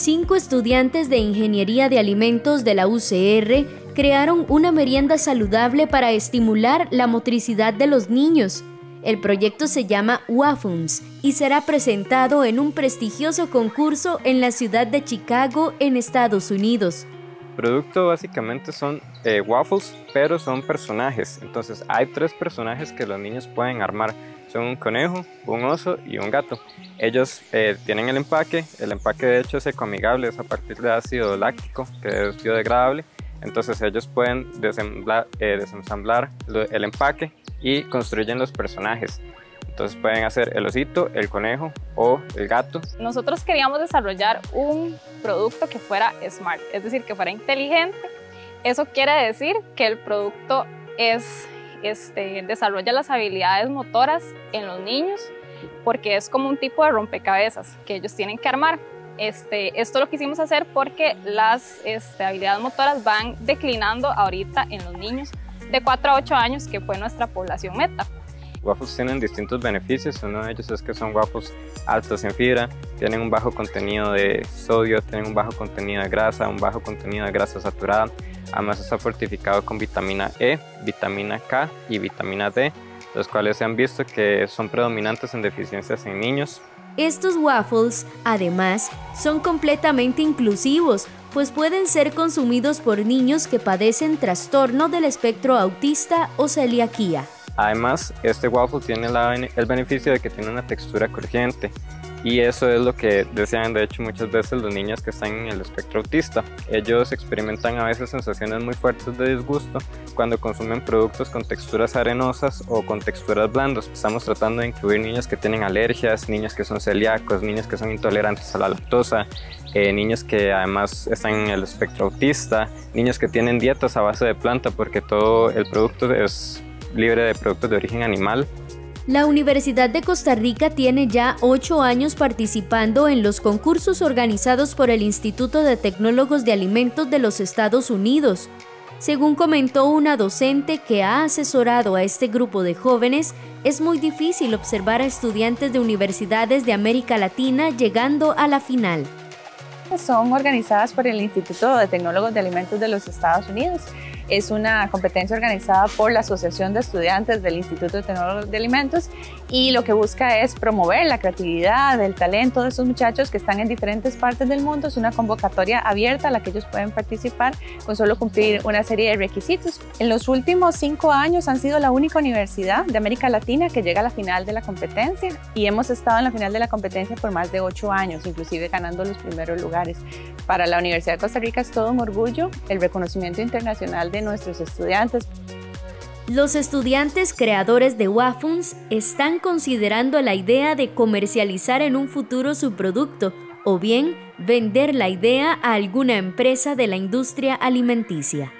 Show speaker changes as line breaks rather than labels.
Cinco estudiantes de Ingeniería de Alimentos de la UCR crearon una merienda saludable para estimular la motricidad de los niños. El proyecto se llama Waffles y será presentado en un prestigioso concurso en la ciudad de Chicago, en Estados Unidos.
Producto básicamente son eh, waffles, pero son personajes. Entonces hay tres personajes que los niños pueden armar son un conejo, un oso y un gato. Ellos eh, tienen el empaque, el empaque de hecho es ecoamigable, es a partir de ácido láctico, que es biodegradable. Entonces ellos pueden eh, desensamblar el empaque y construyen los personajes. Entonces pueden hacer el osito, el conejo o el gato.
Nosotros queríamos desarrollar un producto que fuera smart, es decir, que fuera inteligente. Eso quiere decir que el producto es este, desarrolla las habilidades motoras en los niños porque es como un tipo de rompecabezas que ellos tienen que armar. Este, esto lo quisimos hacer porque las este, habilidades motoras van declinando ahorita en los niños de 4 a 8 años, que fue nuestra población meta.
Waffles tienen distintos beneficios, uno de ellos es que son waffles altos en fibra, tienen un bajo contenido de sodio, tienen un bajo contenido de grasa, un bajo contenido de grasa saturada, además está fortificado con vitamina E, vitamina K y vitamina D, los cuales se han visto que son predominantes en deficiencias en niños.
Estos waffles, además, son completamente inclusivos, pues pueden ser consumidos por niños que padecen trastorno del espectro autista o celiaquía.
Además, este waffle tiene el beneficio de que tiene una textura crujiente y eso es lo que desean de hecho muchas veces los niños que están en el espectro autista. Ellos experimentan a veces sensaciones muy fuertes de disgusto cuando consumen productos con texturas arenosas o con texturas blandas. Estamos tratando de incluir niños que tienen alergias, niños que son celíacos, niños que son intolerantes a la lactosa, eh, niños que además están en el espectro autista, niños que tienen dietas a base de planta porque todo el producto es libre de productos de origen animal.
La Universidad de Costa Rica tiene ya ocho años participando en los concursos organizados por el Instituto de Tecnólogos de Alimentos de los Estados Unidos. Según comentó una docente que ha asesorado a este grupo de jóvenes, es muy difícil observar a estudiantes de universidades de América Latina llegando a la final.
Son organizadas por el Instituto de Tecnólogos de Alimentos de los Estados Unidos es una competencia organizada por la Asociación de Estudiantes del Instituto de Tecnología de Alimentos y lo que busca es promover la creatividad, el talento de esos muchachos que están en diferentes partes del mundo. Es una convocatoria abierta a la que ellos pueden participar con solo cumplir una serie de requisitos. En los últimos cinco años han sido la única universidad de América Latina que llega a la final de la competencia y hemos estado en la final de la competencia por más de ocho años, inclusive ganando los primeros lugares. Para la Universidad de Costa Rica es todo un orgullo el reconocimiento internacional de nuestros estudiantes.
Los estudiantes creadores de Wafuns están considerando la idea de comercializar en un futuro su producto o bien vender la idea a alguna empresa de la industria alimenticia.